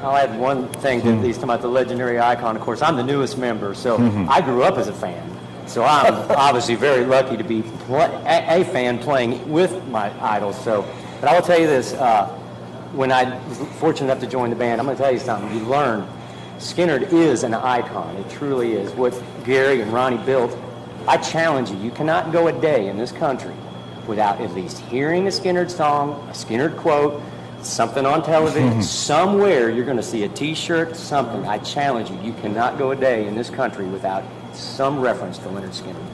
I'll add one thing to these talking about the legendary icon. Of course, I'm the newest member, so I grew up as a fan. So I'm obviously very lucky to be a, a fan playing with my idols. So, but I will tell you this: uh, when I was fortunate enough to join the band, I'm going to tell you something. You learn Skynyrd is an icon. It truly is. What Gary and Ronnie built. I challenge you. You cannot go a day in this country without at least hearing a Skynyrd song, a Skynyrd quote, something on television, mm-hmm. somewhere you're going to see a T-shirt, something. I challenge you. You cannot go a day in this country without some reference to Lynyrd Skynyrd.